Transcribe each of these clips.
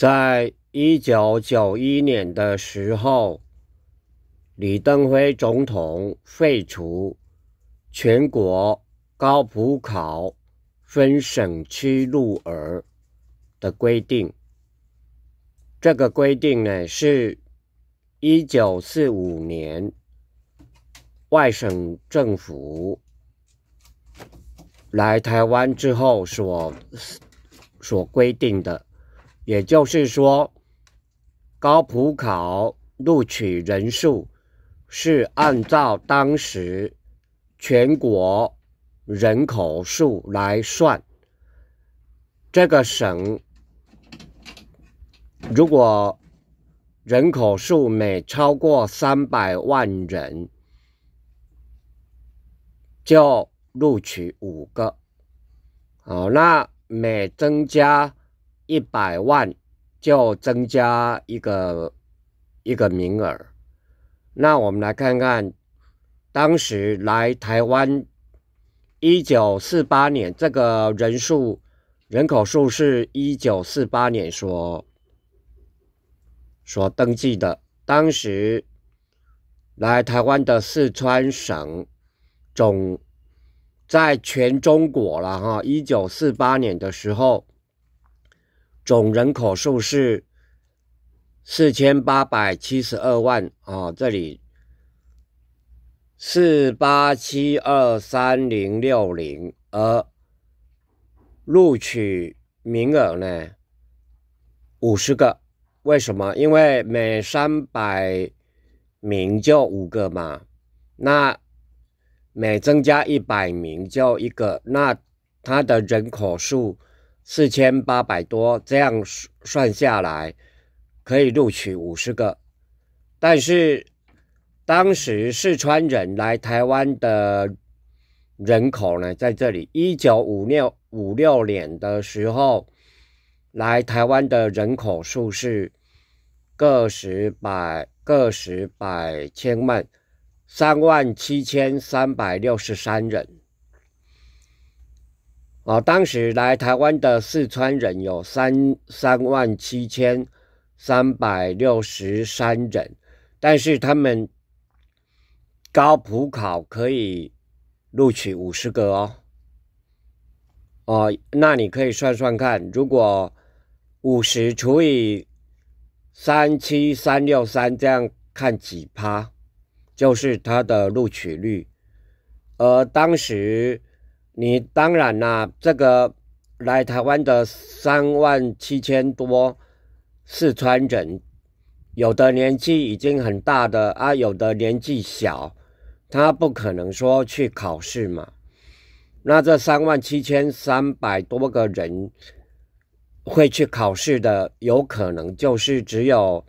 在一九九一年的时候，李登辉总统废除全国高普考分省区入额的规定。这个规定呢，是一九四五年外省政府来台湾之后所所规定的。也就是说，高普考录取人数是按照当时全国人口数来算。这个省如果人口数每超过三百万人，就录取五个。好，那每增加。一百万就增加一个一个名额，那我们来看看，当时来台湾，一九四八年这个人数人口数是一九四八年所所登记的，当时来台湾的四川省总在全中国了哈，一九四八年的时候。总人口数是四千八百七十二万啊，这里四八七二三零六零，而录取名额呢五十个，为什么？因为每三百名就五个嘛，那每增加一百名就一个，那它的人口数。四千八百多，这样算下来可以录取五十个。但是当时四川人来台湾的人口呢，在这里一九五六五六年的时候来台湾的人口数是个十百个十百千万三万七千三百六十三人。啊，当时来台湾的四川人有三三万七千三百六十三人，但是他们高普考可以录取五十个哦。哦，那你可以算算看，如果五十除以三七三六三，这样看几趴，就是他的录取率。而当时。你当然啦，这个来台湾的三万七千多四川人，有的年纪已经很大的啊，有的年纪小，他不可能说去考试嘛。那这三万七千三百多个人会去考试的，有可能就是只有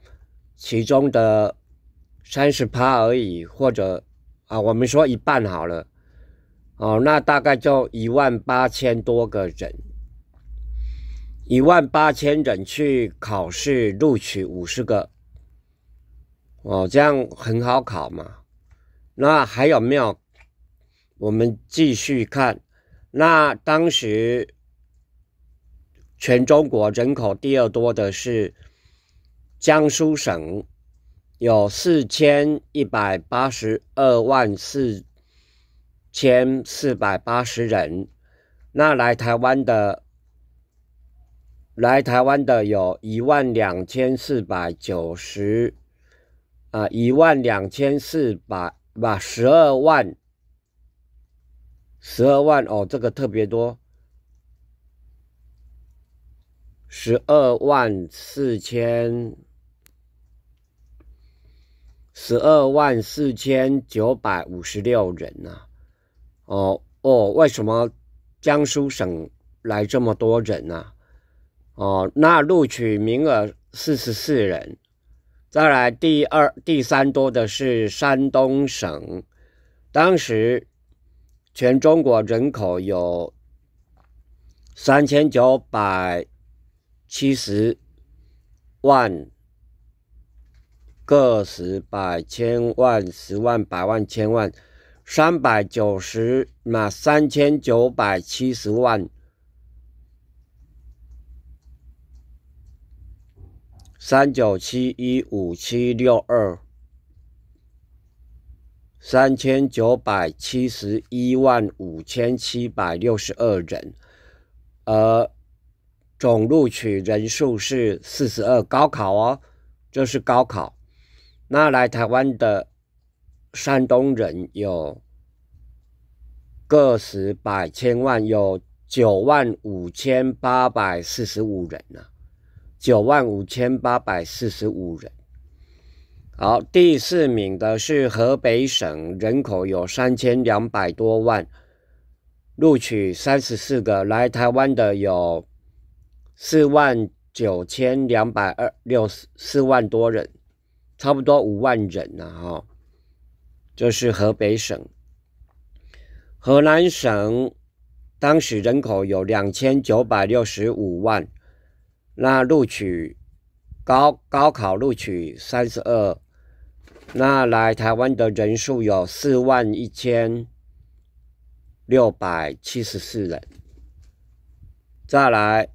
其中的三十趴而已，或者啊，我们说一半好了。哦，那大概就一万八千多个人，一万八千人去考试录取五十个，哦，这样很好考嘛。那还有没有？我们继续看。那当时全中国人口第二多的是江苏省，有四千一百八十二万四。千四百八十人，那来台湾的，来台湾的有一万两千四百九十，啊，一万两千四百吧，十二万，十二万哦，这个特别多，十二万四千，十二万四千九百五十六人呐。哦哦，为什么江苏省来这么多人呢？哦，那录取名额四十四人，再来第二、第三多的是山东省，当时全中国人口有三千九百七十万个十百千万十万百万千万。三百九十那，三千九百七十万三九七一五七六二，三千九百七十一万五千七百六十二人，而总录取人数是四十二。高考哦，这是高考。那来台湾的山东人有个十百千万，有九万五千八百四十五人呢。九万五千八百四十五人。好，第四名的是河北省，人口有三千两百多万，录取三十四个。来台湾的有四万九千两百二六四万多人，差不多五万人呢。哈，这是河北省。河南省当时人口有两千九百六十五万。那录取高高考录取三十二，那来台湾的人数有四万一千六百七十四人。再来，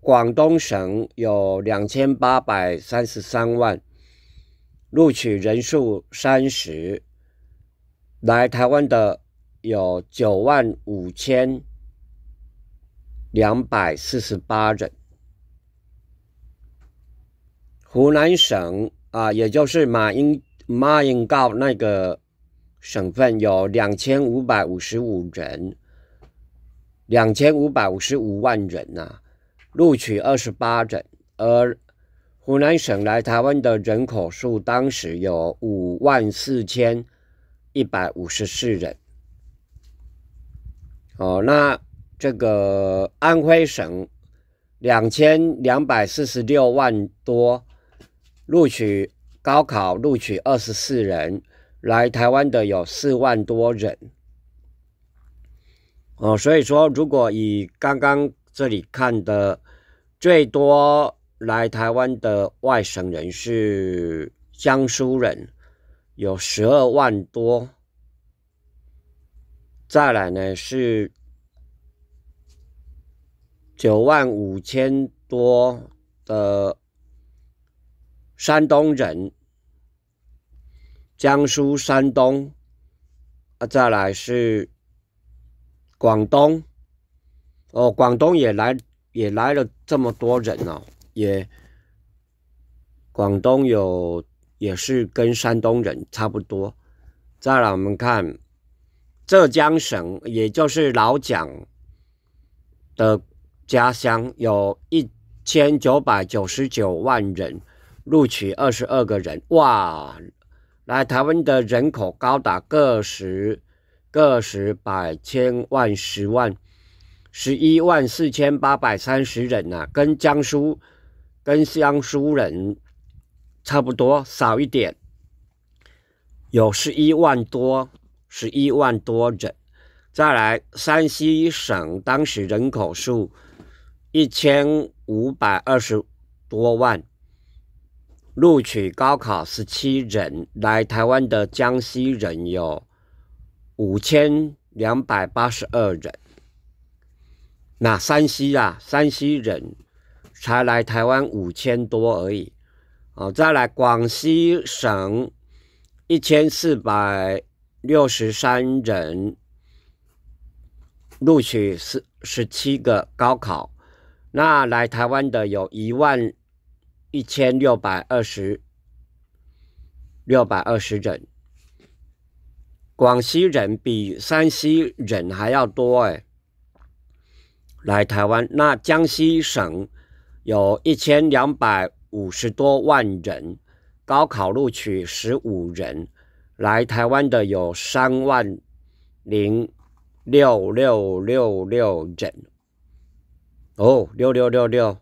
广东省有两千八百三十三万，录取人数三十，来台湾的有九万五千两百四十八人。湖南省啊，也就是马英马英告那个省份有两千五百五十五人，两千五百五十五万人呐，录取二十八人。而湖南省来台湾的人口数当时有五万四千一百五十四人。哦，那这个安徽省两千两百四十六万多。录取高考录取二十四人，来台湾的有四万多人。哦，所以说，如果以刚刚这里看的，最多来台湾的外省人是江苏人，有十二万多。再来呢是九万五千多的。山东人，江苏、山东，啊，再来是广东，哦，广东也来，也来了这么多人哦，也，广东有也是跟山东人差不多。再来我们看浙江省，也就是老蒋的家乡，有一千九百九十九万人。录取二十二个人，哇！来台湾的人口高达个十、个十百千万十万，十一万四千八百三十人呐，跟江苏、跟江苏人差不多，少一点，有十一万多，十一万多人。再来，山西省当时人口数一千五百二十多万。录取高考十七人，来台湾的江西人有五千两百八十二人。那山西啊，山西人才来台湾五千多而已。哦，再来广西省一千四百六十三人，录取十十七个高考。那来台湾的有一万。一千六百二十六百二十人，广西人比山西人还要多哎。来台湾，那江西省有一千两百五十多万人，高考录取十五人，来台湾的有三万零六六六六人。哦，六六六六。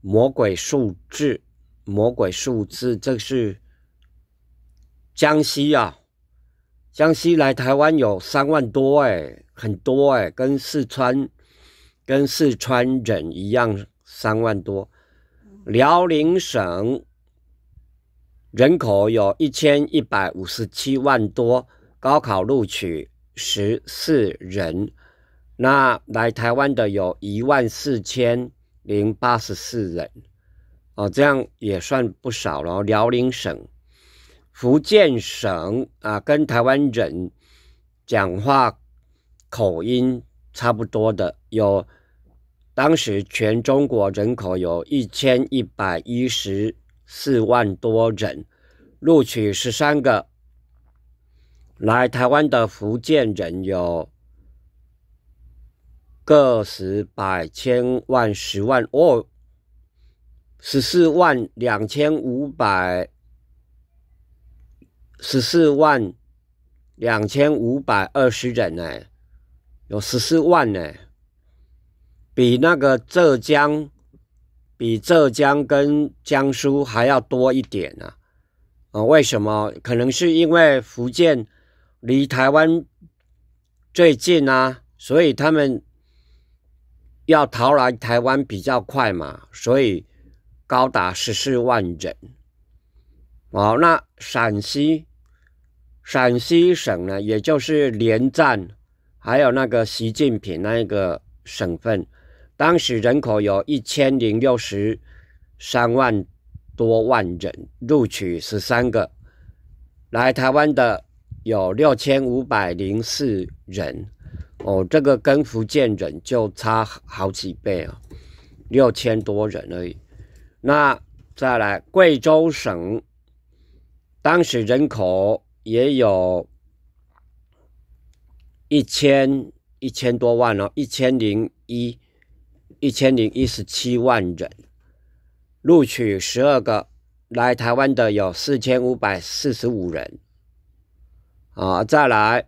魔鬼数字，魔鬼数字，这是江西啊！江西来台湾有三万多哎，很多哎，跟四川跟四川人一样，三万多。辽宁省人口有一千一百五十七万多，高考录取十四人，那来台湾的有一万四千。零八十四人，哦，这样也算不少了。辽宁省、福建省啊，跟台湾人讲话口音差不多的，有当时全中国人口有一千一百一十四万多人，录取十三个。来台湾的福建人有个十百千万十万哦，十四万两千五百十四万两千五百二十人呢，有十四万呢，比那个浙江比浙江跟江苏还要多一点呢。啊，为什么？可能是因为福建。离台湾最近啊，所以他们要逃来台湾比较快嘛，所以高达十四万人。哦，那陕西陕西省呢，也就是连战，还有那个习近平那个省份，当时人口有一千零六十三万多万人，录取十三个来台湾的。有六千五百零四人哦，这个跟福建人就差好几倍啊，六千多人而已。那再来贵州省，当时人口也有一千一千多万哦，一千零一一千零一十七万人，录取十二个，来台湾的有四千五百四十五人。啊，再来，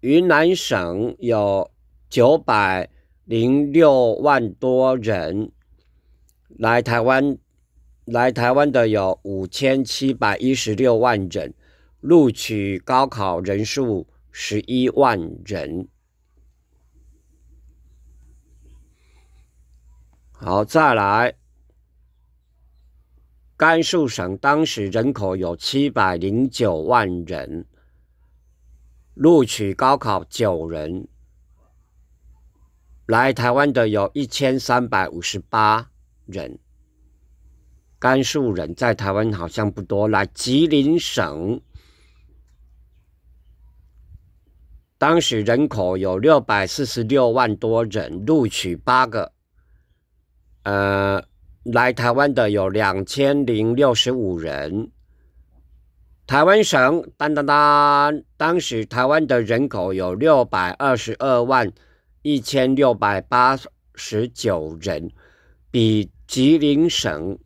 云南省有九百零六万多人来台湾，来台湾的有五千七百一十六万人，录取高考人数十一万人。好，再来，甘肃省当时人口有七百零九万人。录取高考九人，来台湾的有一千三百五十八人。甘肃人在台湾好像不多。来吉林省，当时人口有六百四十六万多人，录取八个。呃，来台湾的有两千零六十五人。台湾省，当当当，当时台湾的人口有六百二十二万一千六百八十九人，比吉林省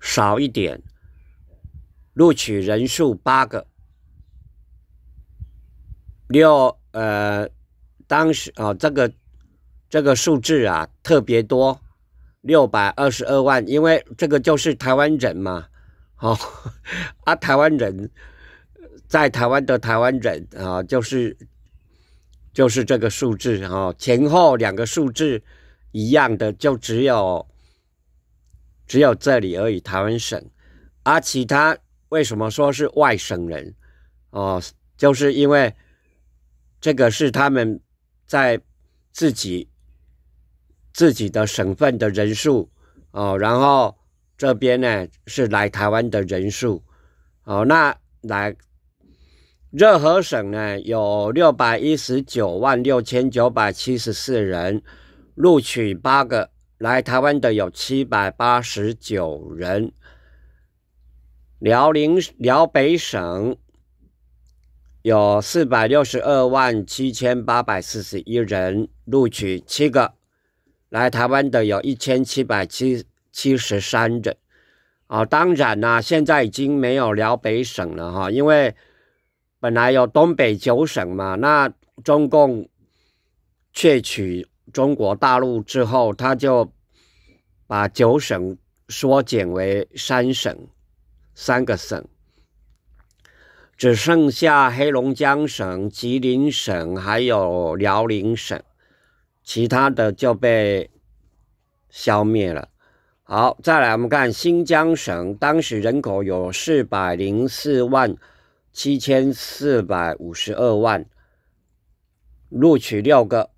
少一点，录取人数八个。六呃，当时哦，这个这个数字啊特别多，六百二十二万，因为这个就是台湾人嘛。哦，啊，台湾人在台湾的台湾人啊，就是就是这个数字哈，前后两个数字一样的，就只有只有这里而已。台湾省，啊，其他为什么说是外省人？哦，就是因为这个是他们在自己自己的省份的人数哦，然后。这边呢是来台湾的人数，哦，那来热河省呢有六百一十九万六千九百七十四人，录取八个，来台湾的有七百八十九人。辽宁辽北省有四百六十二万七千八百四十一人，录取七个，来台湾的有一千七百七。七十三人，啊，当然啦，现在已经没有辽北省了哈，因为本来有东北九省嘛，那中共窃取中国大陆之后，他就把九省缩减为三省，三个省，只剩下黑龙江省、吉林省还有辽宁省，其他的就被消灭了。好，再来我们看新疆省，当时人口有四百零四万七千四百五十二万，录取六个，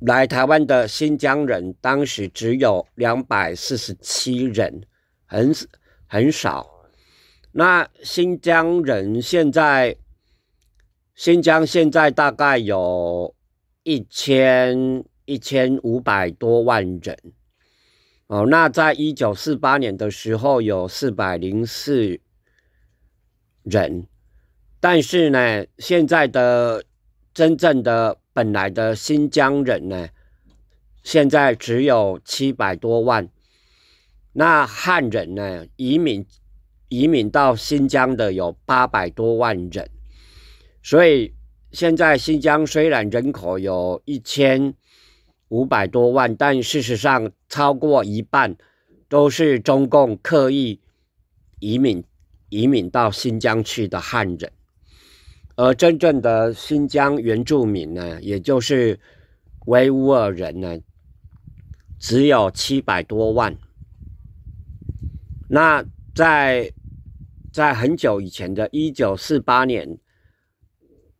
来台湾的新疆人当时只有两百四十七人，很很少。那新疆人现在，新疆现在大概有一千一千五百多万人。哦，那在一九四八年的时候有四百零四人，但是呢，现在的真正的。本来的新疆人呢，现在只有七百多万。那汉人呢，移民移民到新疆的有八百多万人。所以现在新疆虽然人口有一千五百多万，但事实上超过一半都是中共刻意移民移民到新疆去的汉人。而真正的新疆原住民呢，也就是维吾尔人呢，只有七百多万。那在在很久以前的一九四八年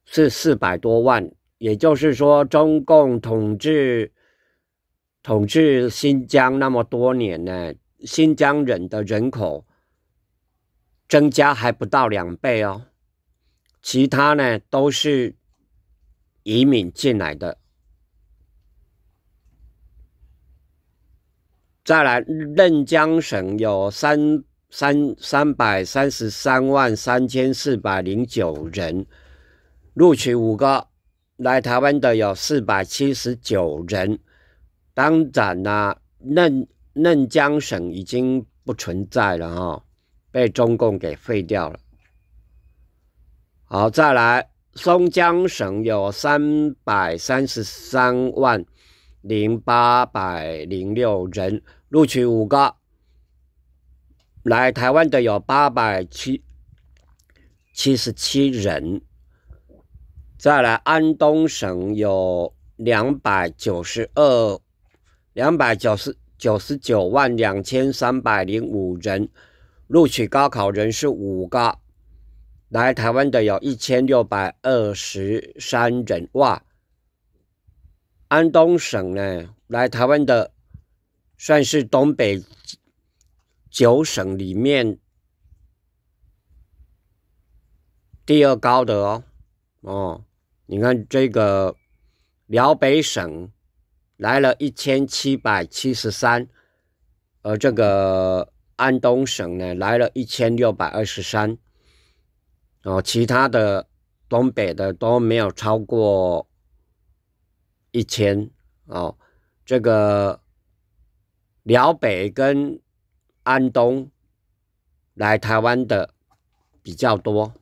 是四百多万，也就是说，中共统治统治新疆那么多年呢，新疆人的人口增加还不到两倍哦。其他呢都是移民进来的。再来，嫩江省有三三三百三十三万三千四百零九人，录取五个来台湾的有四百七十九人。当然啦，嫩嫩江省已经不存在了哈，被中共给废掉了。好，再来，松江省有三百三十三万零八百零六人，录取五个。来台湾的有八百七七十七人。再来，安东省有两百九十二两百九十九十九万两千三百零五人，录取高考人是五个。来台湾的有一千六百二十三人哇！安东省呢，来台湾的算是东北九省里面第二高的哦。哦，你看这个辽北省来了一千七百七十三，而这个安东省呢来了一千六百二十三。哦，其他的东北的都没有超过一千哦。这个辽北跟安东来台湾的比较多，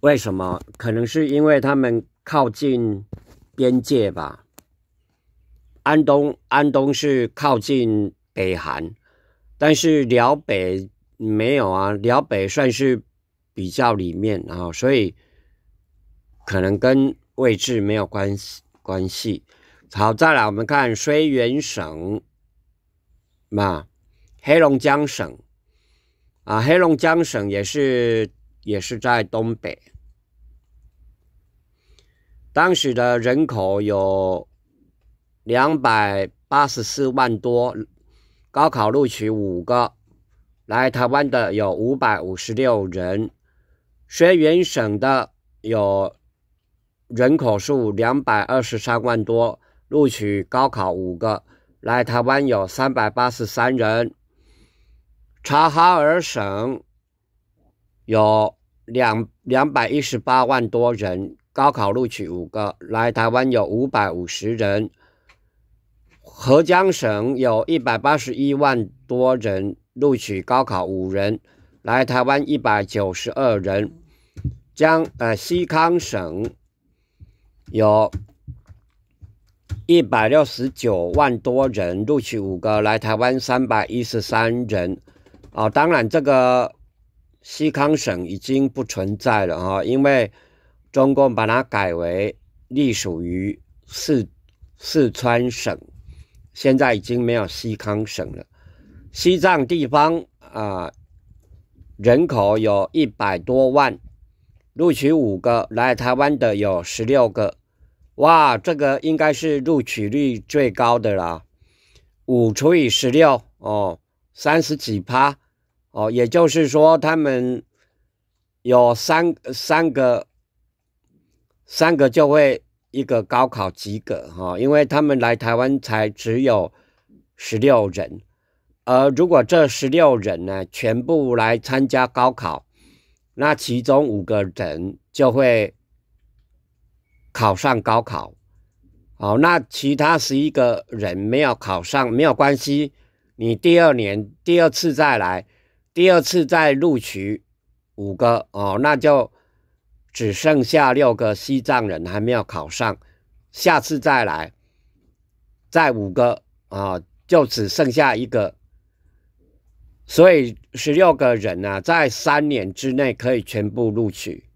为什么？可能是因为他们靠近边界吧。安东安东是靠近北韩，但是辽北。没有啊，辽北算是比较里面啊，所以可能跟位置没有关系关系。好，再来我们看绥远省，嘛，黑龙江省啊，黑龙江省也是也是在东北，当时的人口有两百八十四万多，高考录取五个。来台湾的有五百五十六人，绥远省的有人口数两百二十三万多，录取高考五个。来台湾有三百八十三人，察哈尔省有两两百一十八万多人，高考录取五个。来台湾有五百五十人，合江省有一百八十一万多人。录取高考五人，来台湾一百九十二人。将呃西康省有一百六十九万多人，录取五个，来台湾三百一十三人。哦，当然这个西康省已经不存在了哈，因为中共把它改为隶属于四四川省，现在已经没有西康省了。西藏地方啊，人口有一百多万，录取五个，来台湾的有十六个，哇，这个应该是录取率最高的啦，五除以十六哦，三十几趴哦，也就是说他们有三三个三个就会一个高考及格哈，因为他们来台湾才只有十六人，而如果这十六人呢全部来参加高考，那其中五个人就会。考上高考，好，那其他十一个人没有考上没有关系，你第二年第二次再来，第二次再录取五个哦，那就只剩下六个西藏人还没有考上，下次再来，再五个啊，就只剩下一个，所以十六个人呢，在三年之内可以全部录取。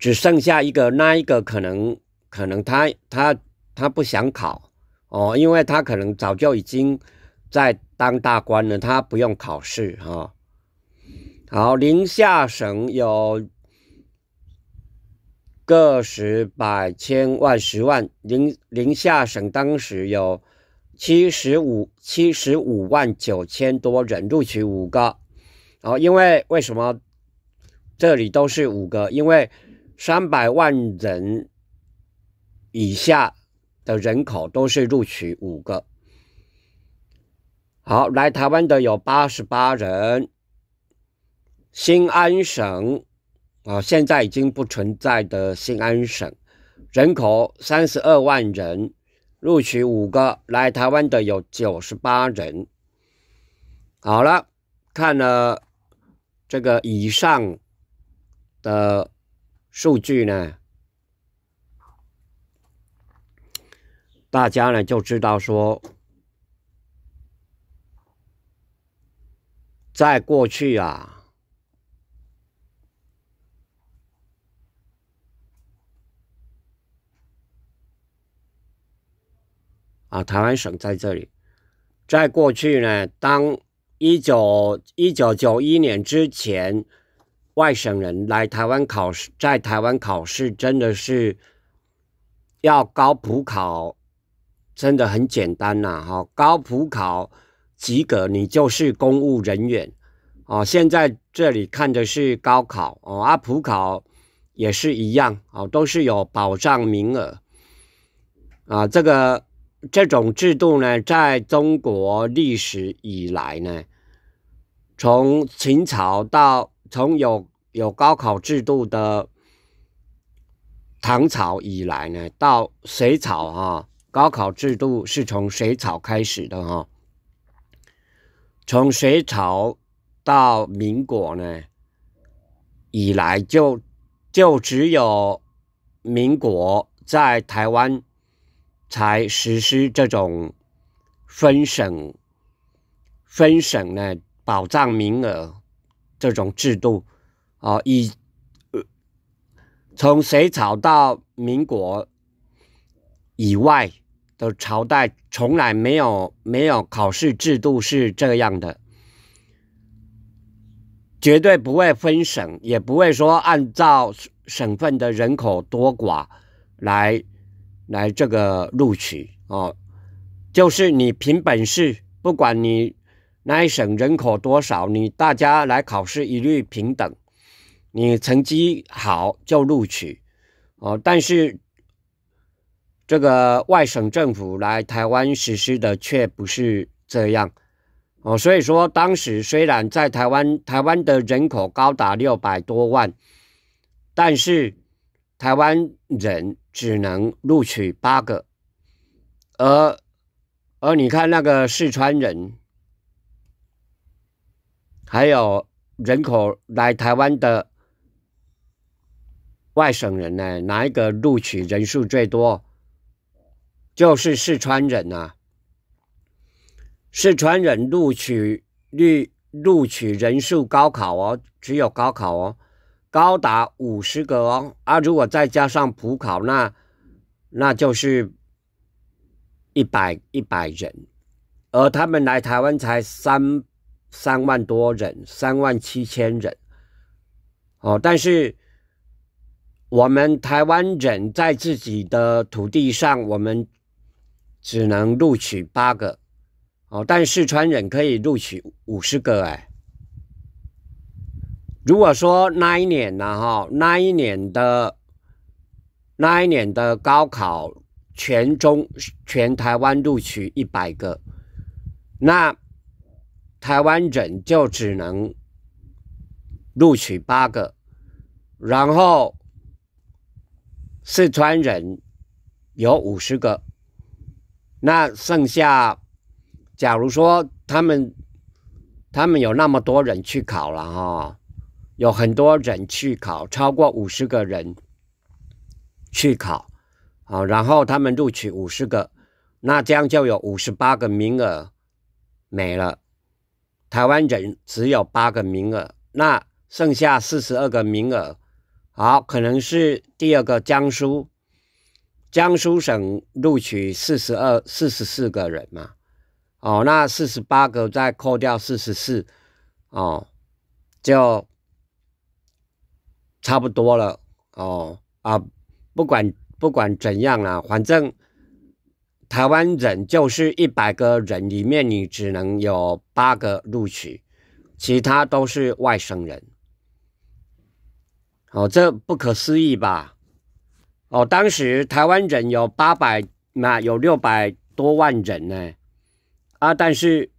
只剩下一个，那一个可能可能他他他不想考哦，因为他可能早就已经在当大官呢，他不用考试哈。好，宁夏省有个十百千万十万，宁宁夏省当时有七十五七十五万九千多人录取五个，哦，因为为什么这里都是五个？因为三百万人以下的人口都是录取五个。好，来台湾的有八十八人。新安省啊，现在已经不存在的新安省，人口三十二万人，录取五个。来台湾的有九十八人。好了，看了这个以上的。数据呢，大家呢就知道说，在过去啊，啊，台湾省在这里，在过去呢，当一九一九九一年之前。外省人来台湾考试，在台湾考试真的是要高普考，真的很简单呐！哈，高普考及格，你就是公务人员哦。现在这里看的是高考哦，啊，普考也是一样哦，都是有保障名额啊。这个这种制度呢，在中国历史以来呢，从秦朝到。从有有高考制度的唐朝以来呢，到隋朝啊，高考制度是从隋朝开始的哈。从隋朝到民国呢，以来就就只有民国在台湾才实施这种分省分省呢保障名额。这种制度，啊，以从隋朝到民国以外的朝代，从来没有没有考试制度是这样的，绝对不会分省，也不会说按照省份的人口多寡来来这个录取哦，就是你凭本事，不管你。那一省人口多少？你大家来考试一律平等，你成绩好就录取哦。但是这个外省政府来台湾实施的却不是这样哦。所以说，当时虽然在台湾，台湾的人口高达六百多万，但是台湾人只能录取八个，而而你看那个四川人。还有人口来台湾的外省人呢？哪一个录取人数最多？就是四川人啊！四川人录取率、录取人数高考哦，只有高考哦，高达五十个哦。啊，如果再加上普考，那那就是一百一百人，而他们来台湾才三。三万多人，三万七千人，哦，但是我们台湾人在自己的土地上，我们只能录取八个，哦，但四川人可以录取五十个，哎。如果说那一年呢，哈，那一年的那一年的高考，全中全台湾录取一百个，那台湾人就只能录取八个，然后四川人有五十个，那剩下，假如说他们他们有那么多人去考了，哈。有很多人去考，超过五十个人去考，好，然后他们录取五十个，那这样就有五十八个名额没了。台湾人只有八个名额，那剩下四十二个名额，好，可能是第二个江苏，江苏省录取四十二、四十四个人嘛，哦，那四十八个再扣掉四十四，哦，就。差不多了哦啊，不管不管怎样啊，反正台湾人就是一百个人里面，你只能有八个录取，其他都是外省人。哦，这不可思议吧？哦，当时台湾人有八百，那有六百多万人呢，啊，但是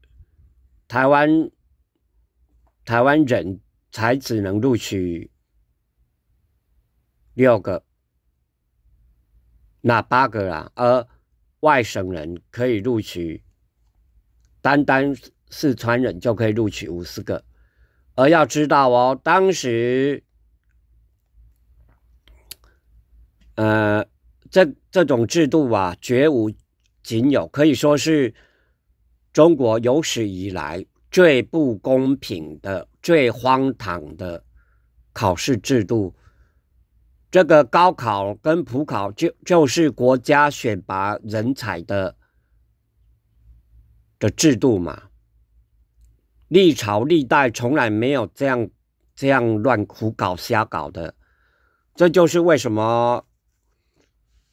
台湾台湾人才只能录取。六个，那八个啊？而外省人可以录取，单单四川人就可以录取五十个。而要知道哦，当时，呃，这这种制度啊，绝无仅有，可以说是中国有史以来最不公平的、最荒唐的考试制度。这个高考跟普考就就是国家选拔人才的的制度嘛，历朝历代从来没有这样这样乱胡搞瞎搞的，这就是为什么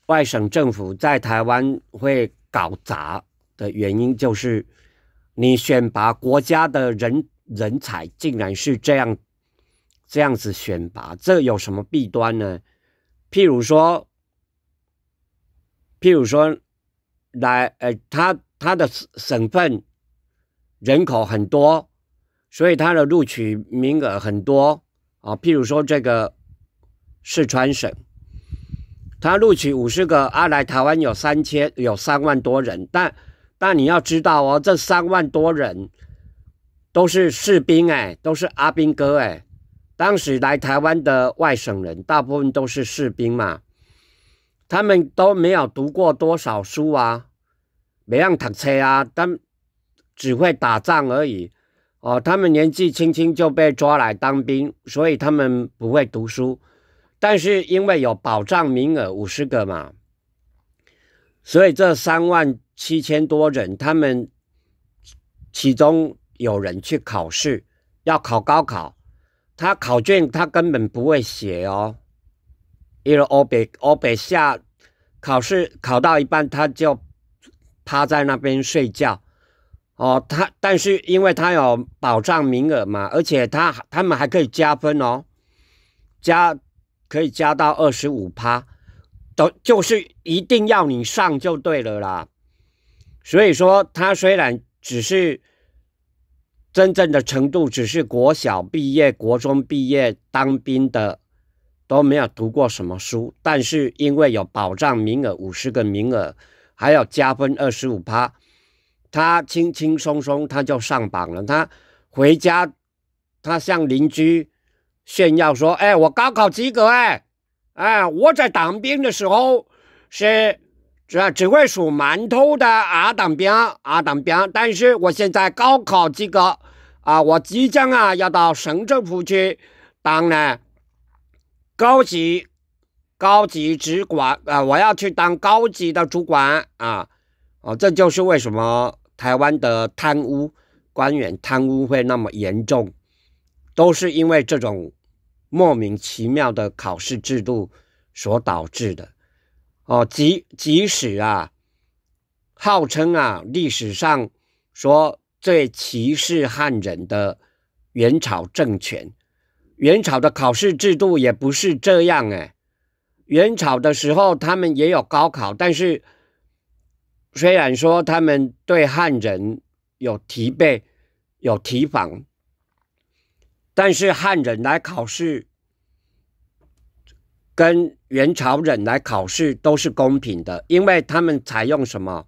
外省政府在台湾会搞砸的原因，就是你选拔国家的人人才，竟然是这样。这样子选拔，这有什么弊端呢？譬如说，譬如说，来，呃，他他的省份人口很多，所以他的录取名额很多啊。譬如说，这个四川省，他录取五十个，啊，来台湾有三千，有三万多人，但但你要知道哦，这三万多人都是士兵哎，都是阿兵哥哎。当时来台湾的外省人，大部分都是士兵嘛，他们都没有读过多少书啊，没让读车啊，但只会打仗而已。哦，他们年纪轻轻就被抓来当兵，所以他们不会读书。但是因为有保障名额五十个嘛，所以这三万七千多人，他们其中有人去考试，要考高考。他考卷他根本不会写哦，因为欧北欧北下考试考到一半他就趴在那边睡觉。哦，他但是因为他有保障名额嘛，而且他他们还可以加分哦，加可以加到二十五趴，都就是一定要你上就对了啦，所以说他虽然只是。真正的程度只是国小毕业、国中毕业当兵的都没有读过什么书，但是因为有保障名额五十个名额，还有加分二十五趴，他轻轻松松他就上榜了。他回家，他向邻居炫耀说：“哎，我高考及格哎，哎，我在当兵的时候是只只会数馒头的阿当兵阿当兵，但是我现在高考及格。”啊，我即将啊要到省政府去当呢高级高级主管啊，我要去当高级的主管啊，哦，这就是为什么台湾的贪污官员贪污会那么严重，都是因为这种莫名其妙的考试制度所导致的。哦，即即使啊，号称啊历史上说最歧视汉人的元朝政权，元朝的考试制度也不是这样哎。元朝的时候，他们也有高考，但是虽然说他们对汉人有提备、有提防，但是汉人来考试。跟元朝人来考试都是公平的，因为他们采用什么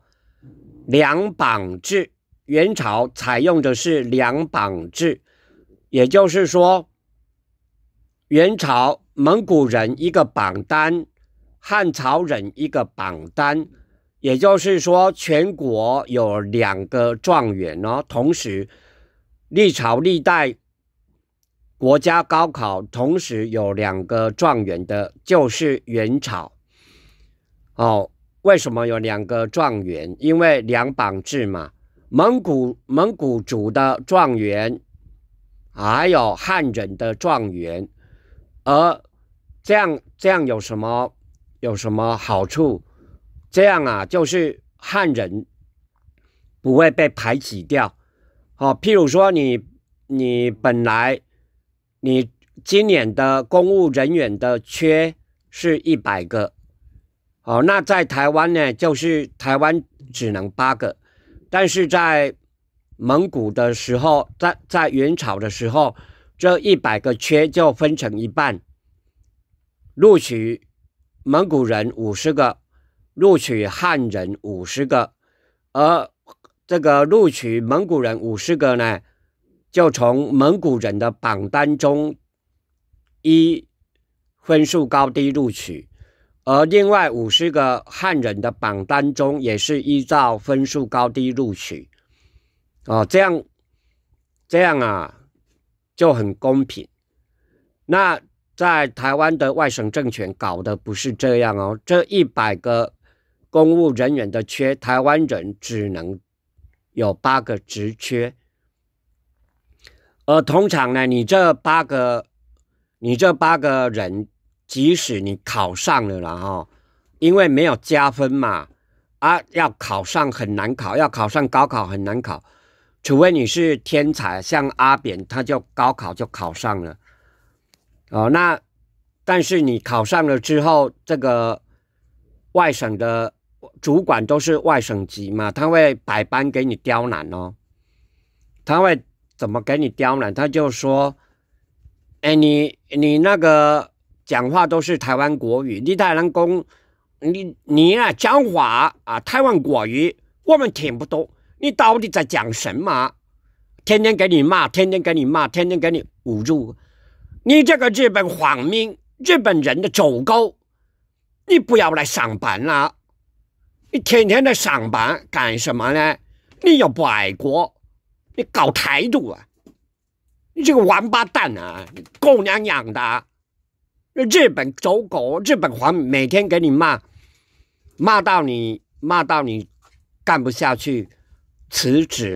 两榜制？元朝采用的是两榜制，也就是说，元朝蒙古人一个榜单，汉朝人一个榜单，也就是说，全国有两个状元哦。同时，历朝历代。国家高考同时有两个状元的，就是元朝。哦，为什么有两个状元？因为两榜制嘛，蒙古蒙古族的状元，还有汉人的状元，而这样这样有什么有什么好处？这样啊，就是汉人不会被排挤掉。哦，譬如说你你本来。你今年的公务人员的缺是一百个，哦，那在台湾呢，就是台湾只能八个，但是在蒙古的时候，在在元朝的时候，这一百个缺就分成一半，录取蒙古人五十个，录取汉人五十个，而这个录取蒙古人五十个呢？就从蒙古人的榜单中依分数高低录取，而另外五十个汉人的榜单中也是依照分数高低录取。哦，这样这样啊就很公平。那在台湾的外省政权搞的不是这样哦，这一百个公务人员的缺，台湾人只能有八个职缺。而通常呢，你这八个，你这八个人，即使你考上了了哈，因为没有加分嘛，啊，要考上很难考，要考上高考很难考，除非你是天才，像阿扁他就高考就考上了，哦，那但是你考上了之后，这个外省的主管都是外省籍嘛，他会百般给你刁难哦，他会。怎么给你刁难？他就说：“哎，你你那个讲话都是台湾国语，你台湾公，你你啊讲话啊台湾国语，我们听不懂。你到底在讲什么？天天给你骂，天天给你骂，天天给你侮辱。你这个日本皇民，日本人的走狗，你不要来上班了。你天天在上班干什么呢？你又不爱国。”你搞台独啊！你这个王八蛋啊！狗娘养的，日本走狗，日本皇每天给你骂，骂到你骂到你干不下去，辞职。